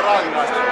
الراي